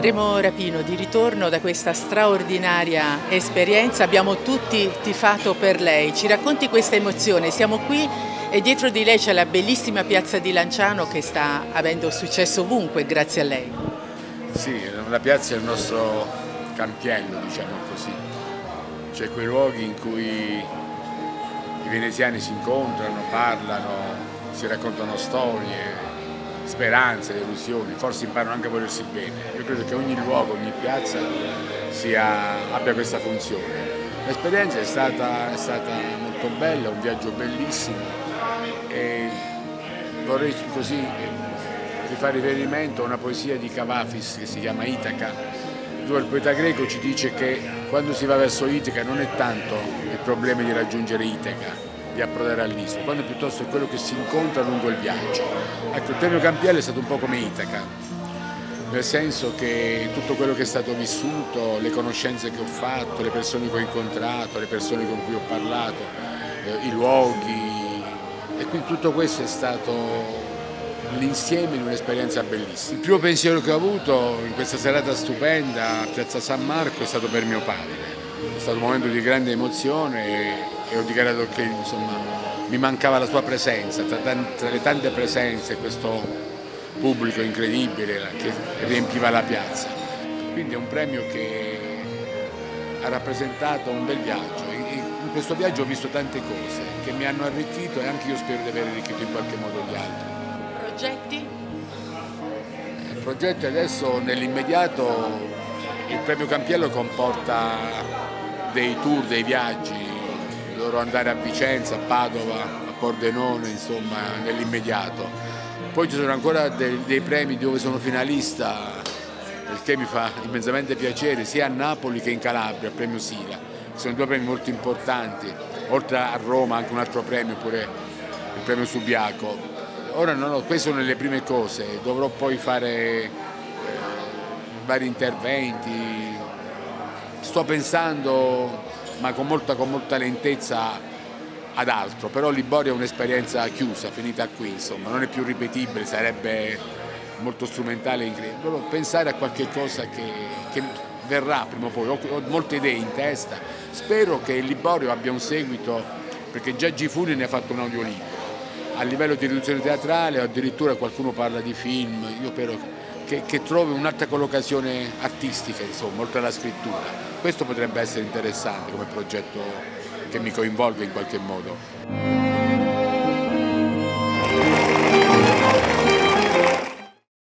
Remo Rapino, di ritorno da questa straordinaria esperienza, abbiamo tutti tifato per lei. Ci racconti questa emozione? Siamo qui e dietro di lei c'è la bellissima piazza di Lanciano che sta avendo successo ovunque grazie a lei. Sì, la piazza è il nostro campiello, diciamo così. C'è quei luoghi in cui i veneziani si incontrano, parlano, si raccontano storie, speranze, delusioni, forse imparano anche a volersi bene. Io credo che ogni luogo, ogni piazza sia, abbia questa funzione. L'esperienza è è stata molto bella, un viaggio bellissimo e vorrei così rifare riferimento a una poesia di Cavafis che si chiama Itaca, dove il poeta greco ci dice che quando si va verso Itaca non è tanto il problema di raggiungere Itaca, di approdare all'isola, quando piuttosto è quello che si incontra lungo il viaggio. Ecco, il premio Campiello è stato un po' come Itaca, nel senso che tutto quello che è stato vissuto, le conoscenze che ho fatto, le persone che ho incontrato, le persone con cui ho parlato, eh, i luoghi, e quindi tutto questo è stato l'insieme di un'esperienza bellissima. Il primo pensiero che ho avuto in questa serata stupenda a Piazza San Marco è stato per mio padre. È stato un momento di grande emozione e ho dichiarato che insomma, mi mancava la sua presenza, tra, tra le tante presenze questo pubblico incredibile che riempiva la piazza. Quindi è un premio che ha rappresentato un bel viaggio. In questo viaggio ho visto tante cose che mi hanno arricchito e anche io spero di aver arricchito in qualche modo gli altri. Progetti? Il progetto adesso nell'immediato il premio Campiello comporta dei tour, dei viaggi, dovrò andare a Vicenza, a Padova, a Pordenone, insomma, nell'immediato. Poi ci sono ancora dei, dei, premi dove sono finalista, il che mi fa immensamente piacere, sia a Napoli che in Calabria, il premio Sila. Sono due premi molto importanti, oltre a Roma anche un altro premio, pure il premio Subiaco. Ora no, no, queste sono le prime cose, dovrò poi fare eh, vari interventi. Sto pensando ma con molta, con molta lentezza ad altro, però Liborio è un'esperienza chiusa, finita qui, insomma, non è più ripetibile, sarebbe molto strumentale e pensare a qualche cosa che, che, verrà prima o poi, ho, ho, molte idee in testa, spero che Liborio abbia un seguito, perché già Gifuni ne ha fatto un audiolibro, a livello di riduzione teatrale addirittura qualcuno parla di film, io spero che, che trovi un'altra collocazione artistica, insomma, oltre alla scrittura. Questo potrebbe essere interessante come progetto che mi coinvolga in qualche modo.